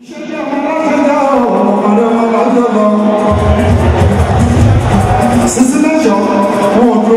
山上爬山架，哦，爬了爬山架，哦，世世代代哦。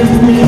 with me.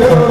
you.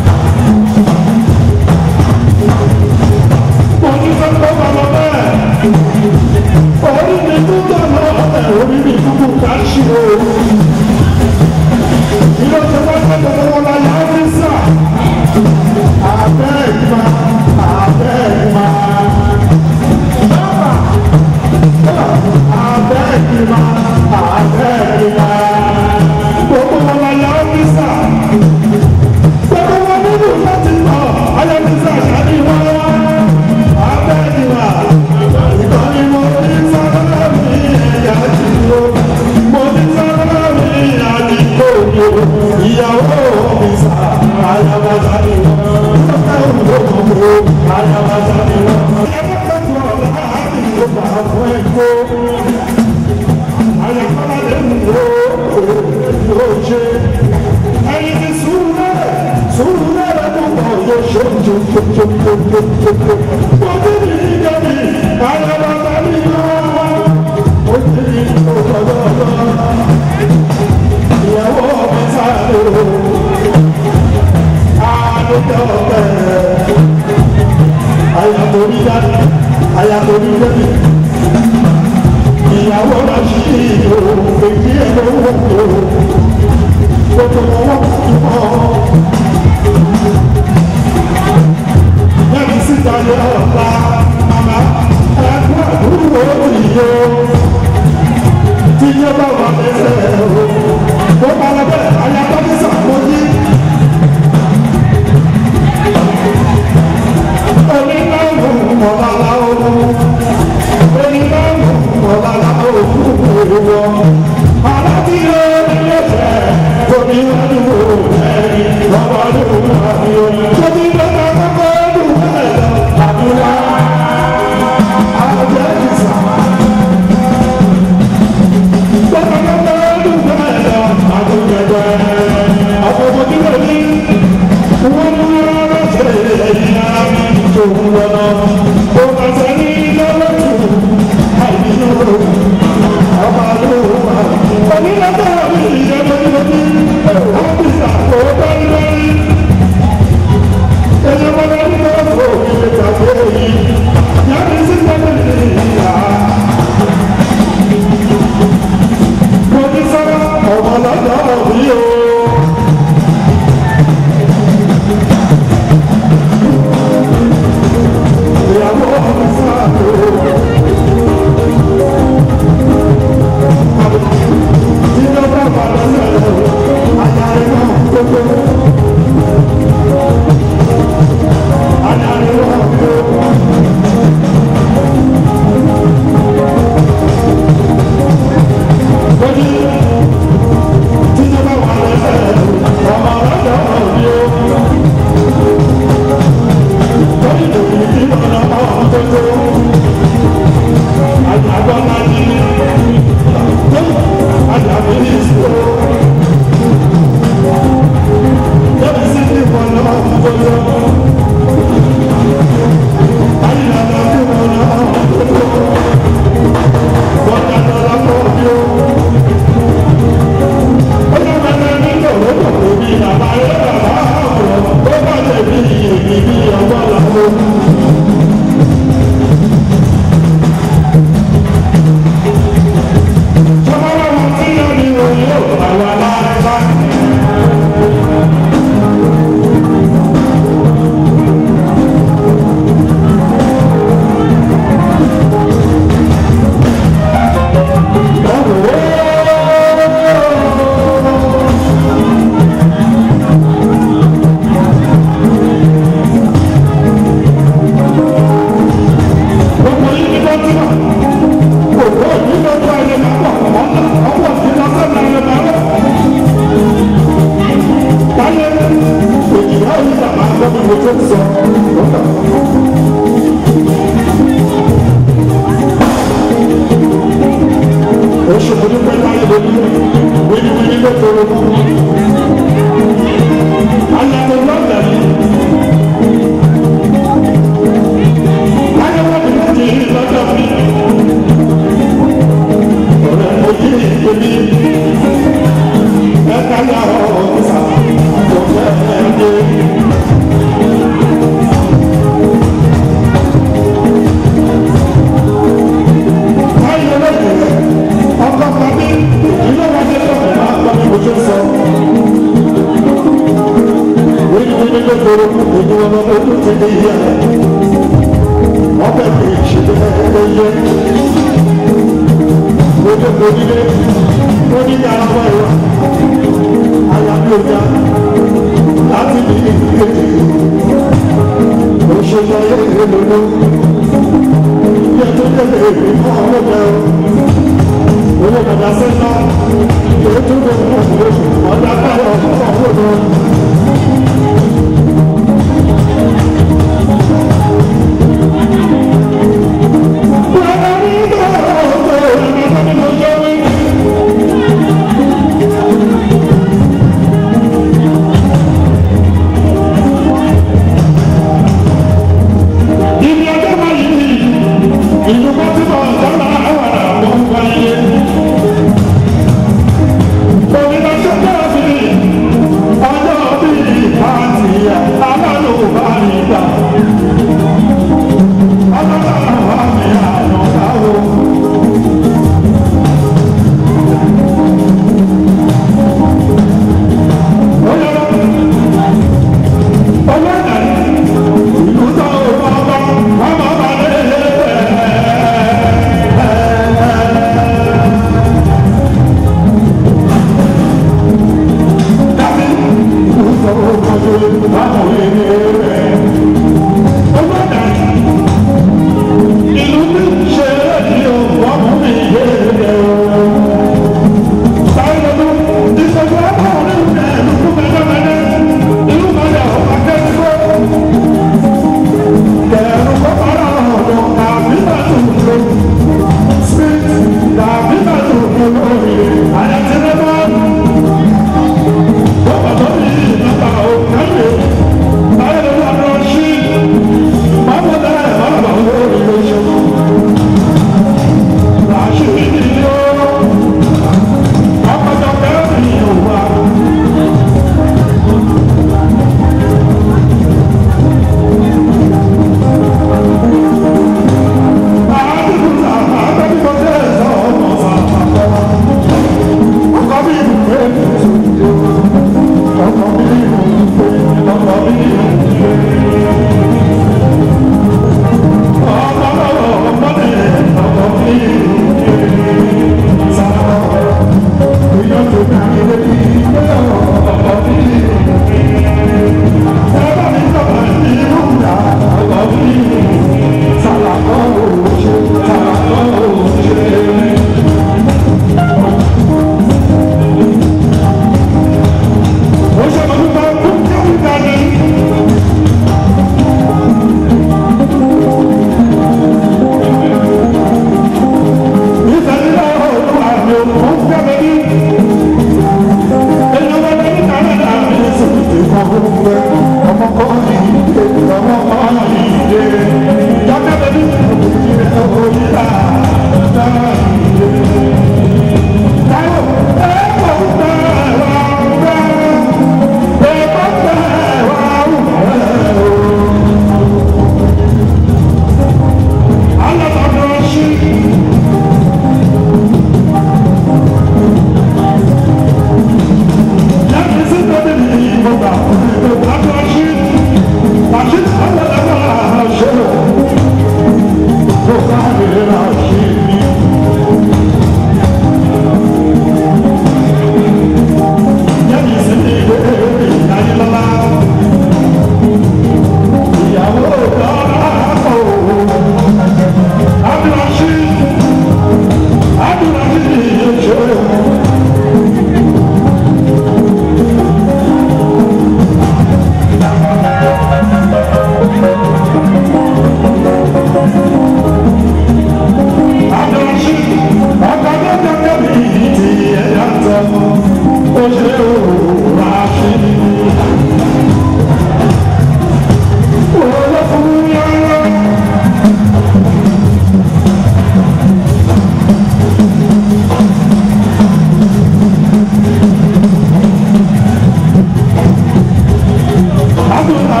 ọ̀kadà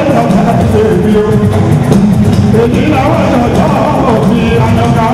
ìjọba ṣe èmi o èmi làwọn ìjọba ọ̀bí ayọ̀ká.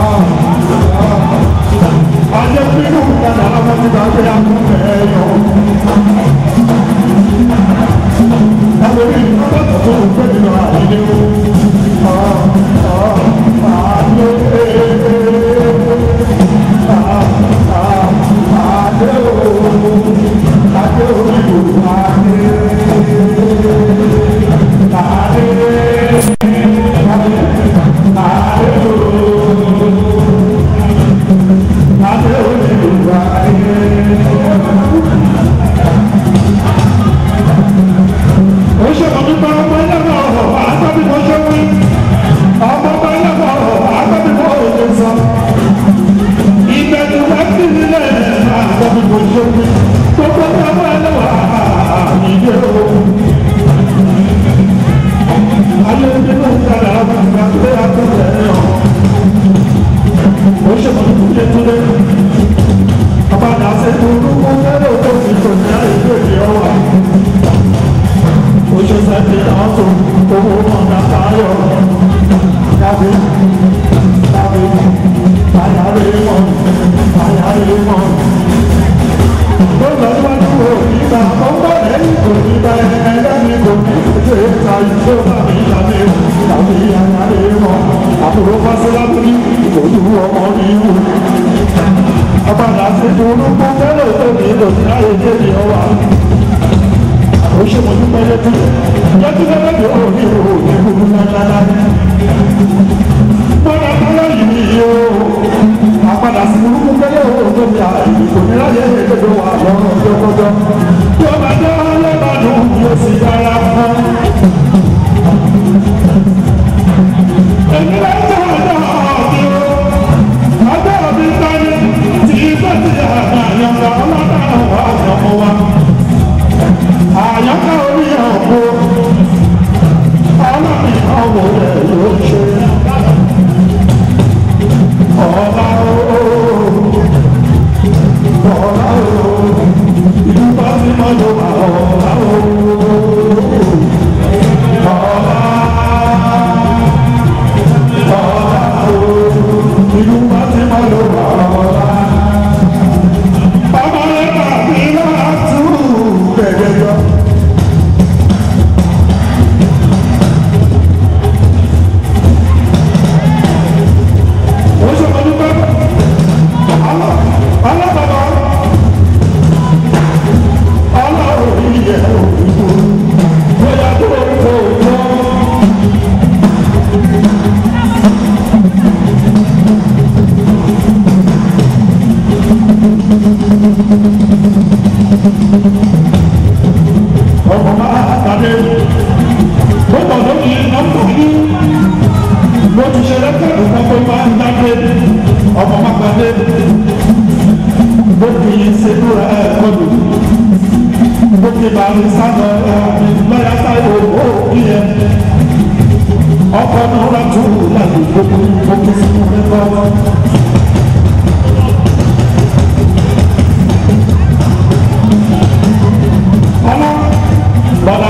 Oh.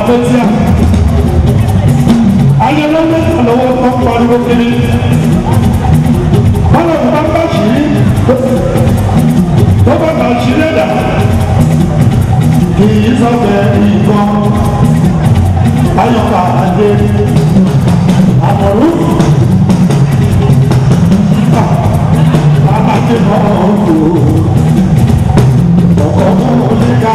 abẹ́tíà ayẹlẹ́lẹ́ lọ́wọ́ kan pariwo kiri bọ́lá bá bá sí tó bá bá sí lẹ́dà kì í sọ́fẹ̀ ìbọn ayọ̀kà àdé àmọ̀rú. Bàbá ti mọ̀ ọ́n kò ọkọ̀ mú un ní ká.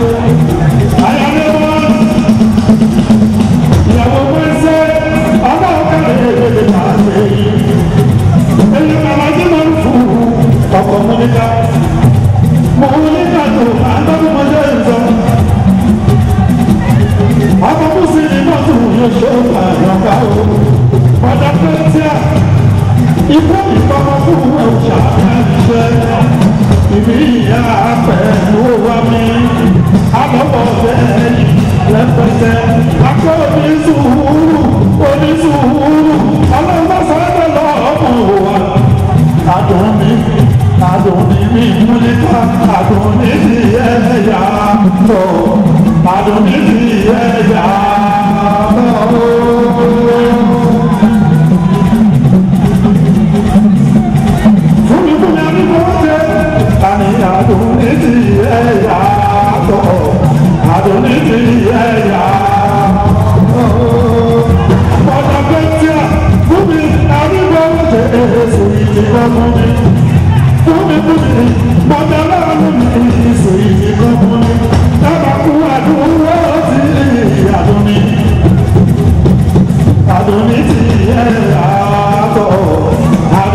níta mo ń níta tó à ń tọ́jú mọ́jọ́ ìjọ. ọmọ kùsì ní mọ́tò yóò ṣe é pa àyànká o ọ̀dà pẹ́ntíà ikú ìpamọ́ fún ẹ̀ṣà Adoni mi mulita, Adoni ti ẹ̀yà lọ, Adoni ti ẹ̀yà lọ. Fúnibúni Adúgbòde, àní Adoni ti ẹ̀yà lọ, Adoni ti ẹ̀yà lọ. Bọ̀dọ̀ pẹ̀tíà, fúnmi Adúgbòde, èsì ìjìnlẹ̀ fún mi.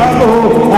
Bravo!